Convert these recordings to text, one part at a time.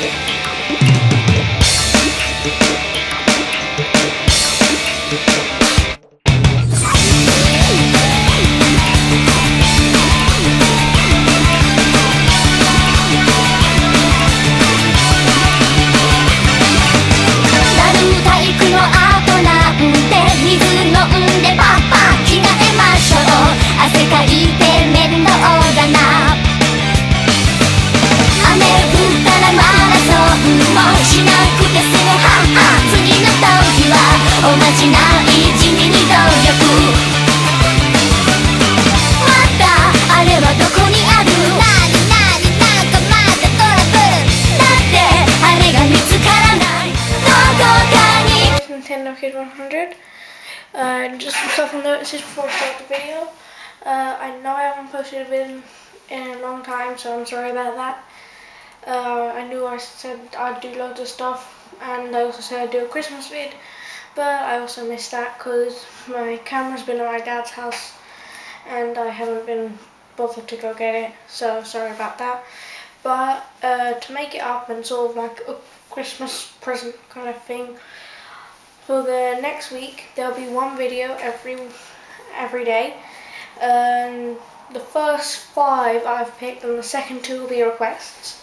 Kid 100. Uh, just a couple notices before I start the video. Uh, I know I haven't posted a video in a long time, so I'm sorry about that. Uh, I knew I said I'd do loads of stuff, and I also said I'd do a Christmas vid, but I also missed that because my camera's been at my dad's house, and I haven't been bothered to go get it, so sorry about that. But uh, to make it up and sort of like a Christmas present kind of thing, for the next week there'll be one video every every day. And the first five I've picked, and the second two will be requests.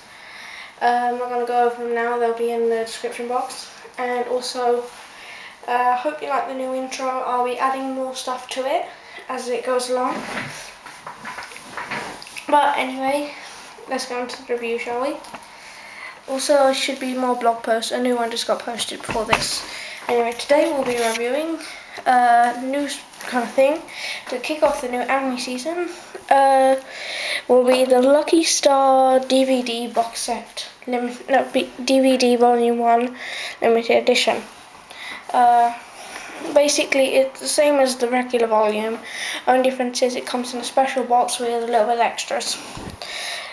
Uh, I'm going to go over them now, they'll be in the description box. And also, uh, hope you like the new intro. I'll be adding more stuff to it as it goes along. But anyway, let's go into the review, shall we? Also, there should be more blog posts. A new one just got posted before this. Anyway, today we'll be reviewing a new kind of thing to kick off the new anime season. Uh, will be the Lucky Star DVD box set, lim no, DVD Volume One limited edition. Uh, basically, it's the same as the regular volume. Only difference is it comes in a special box with a little bit of extras.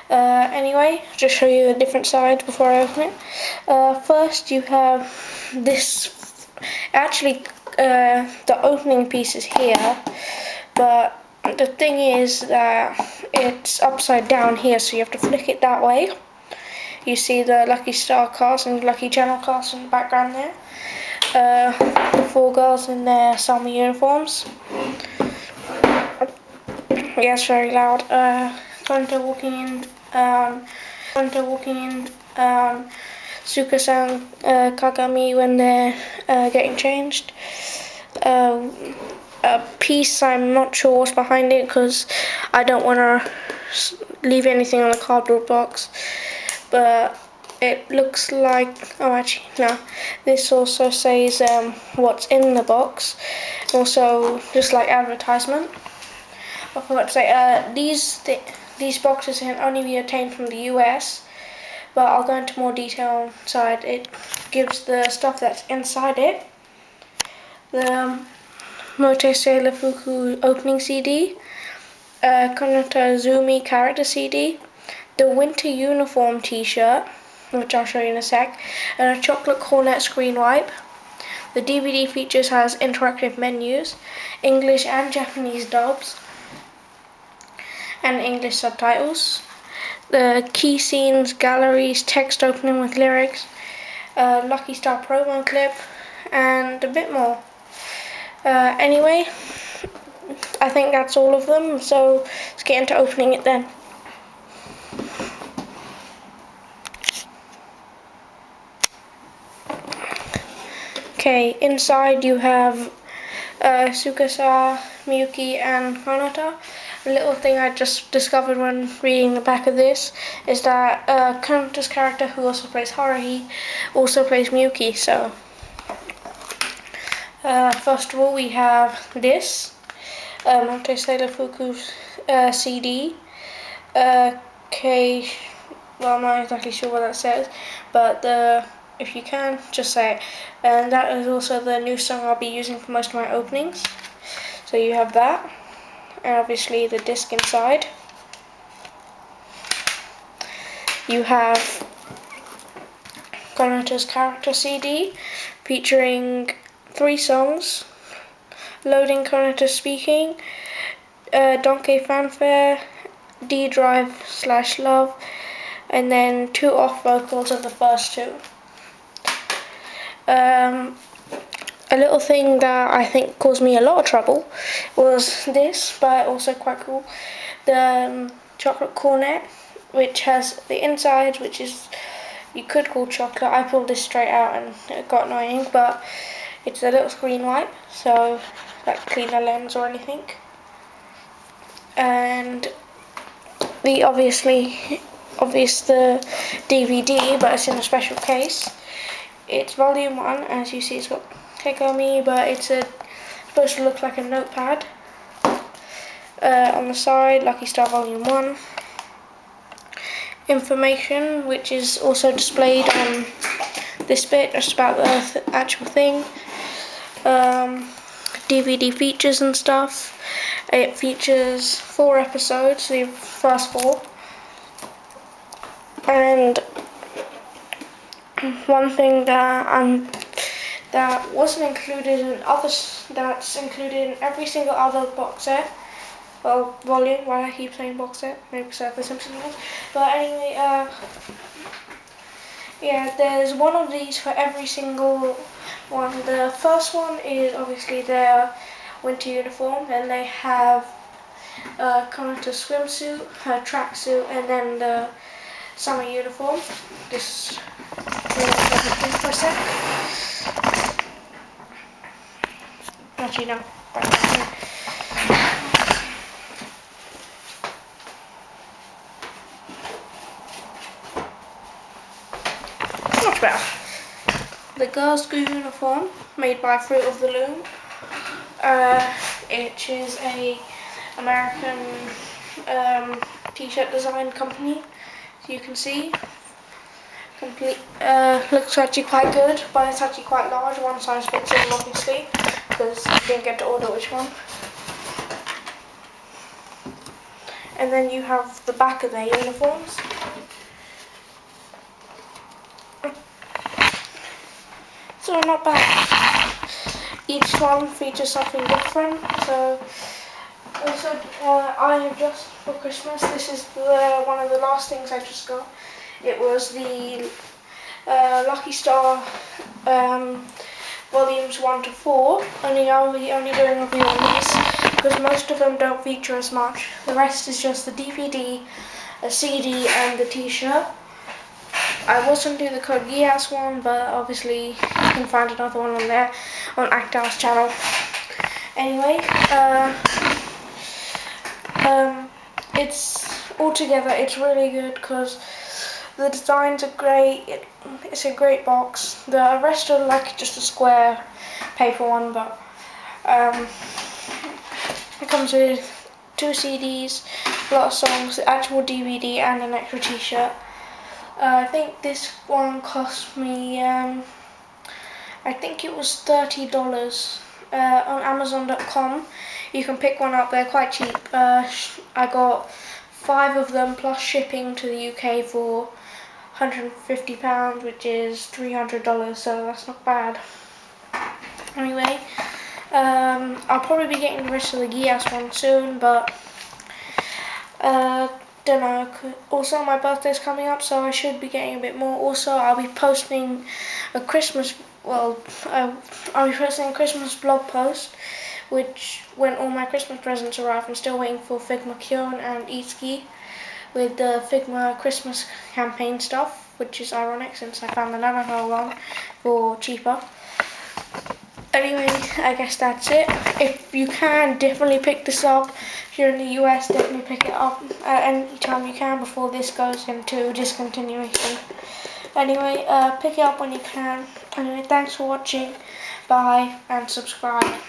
Uh, anyway, just show you a different side before I open it. Uh, first, you have this. Actually, uh, the opening piece is here, but the thing is that it's upside down here, so you have to flick it that way. You see the Lucky Star cast and Lucky Channel cast in the background there. Uh, four girls in their summer uniforms. Yes, very loud. Uh, Konata walking in, um, Konata walking in, um, Tsukasa, uh, Kagami when they're uh, getting changed. Uh, a piece, I'm not sure what's behind it because I don't want to leave anything on the cardboard box. But it looks like, oh actually, no. This also says um, what's in the box. Also, just like advertisement. I forgot to say, uh, these th these boxes can only be obtained from the US, but I'll go into more detail inside. It gives the stuff that's inside it. The um, Sailor Fuku opening CD, uh, Konata Izumi character CD, the winter uniform t-shirt, which I'll show you in a sec, and a chocolate cornet screen wipe. The DVD features has interactive menus, English and Japanese dubs, and English subtitles. The key scenes, galleries, text opening with lyrics, Lucky Star promo clip, and a bit more. Uh, anyway, I think that's all of them, so let's get into opening it then. Okay, inside you have uh, Miyuki, and Konata. Little thing I just discovered when reading the back of this is that uh, Konata's character, who also plays Haruhi, also plays Miyuki. So, uh, first of all, we have this uh, Motteke Sailor uh, CD. Uh, K. Well, I'm not exactly sure what that says, but the if you can, just say it. And that is also the new song I'll be using for most of my openings. So you have that, and obviously the disc inside. You have Konata's character CD, featuring three songs, Loading Konata Speaking, uh, Donkey Fanfare, D Drive slash Love, and then two off vocals of the first two. Um, a little thing that I think caused me a lot of trouble was this, but also quite cool. The um, chocolate cornet, which has the inside, which is you could call chocolate. I pulled this straight out and it got annoying, but it's a little screen wipe, so like clean the lens or anything. And the obviously obvious the DVD, but it's in a special case. It's volume one, as you see, it's got Take on Me, but it's a, supposed to look like a notepad. Uh, on the side, Lucky Star Volume 1. Information, which is also displayed on this bit, just about the th actual thing. Um, DVD features and stuff. It features four episodes, the first four. And one thing that I'm that wasn't included in others that's included in every single other box set well volume why I keep saying box set maybe the Simpsons ones but anyway uh yeah there's one of these for every single one the first one is obviously their winter uniform and they have uh, kind swimsuit, a tracksuit, and then the summer uniform. This for a sec. Actually, no. Much better. The girls' school uniform made by Fruit of the Loom. Uh, it is a American um, t-shirt design company. As you can see, complete uh, looks actually quite good, but it's actually quite large. One size fits all, obviously because I didn't get to order which one. And then you have the back of their uniforms. So not bad. Each one features something different. So also uh, I have just for Christmas. This is the, one of the last things I just got. It was the uh, Lucky Star um, volumes 1 to 4, only I'll be only doing a review on these because most of them don't feature as much. The rest is just the DVD, a CD and the t-shirt. I was going to do the Code Geass one, but obviously you can find another one on there, on Acthouse channel. Anyway, uh, um, it's, altogether it's really good because the designs are great. It, it's a great box. The rest are like just a square paper one, but um, it comes with two CDs, a lot of songs, the actual DVD, and an extra T-shirt. Uh, I think this one cost me. Um, I think it was thirty dollars uh, on Amazon.com. You can pick one up; they're quite cheap. Uh, I got five of them plus shipping to the UK for £150, which is $300, so that's not bad. Anyway, um, I'll probably be getting the rest of the Geass one soon, but uh, don't know. Also, my birthday's coming up, so I should be getting a bit more. Also, I'll be posting a Christmas, well, uh, I'll be posting a Christmas blog post, which when all my Christmas presents arrive, I'm still waiting for Figma Kyon and Itsuki with the Figma Christmas campaign stuff, which is ironic since I found the Nanoha one for cheaper. Anyway, I guess that's it. If you can, definitely pick this up. If you're in the US, definitely pick it up at any time you can before this goes into discontinuation. Anyway, uh, pick it up when you can. Anyway, thanks for watching. Bye, and subscribe.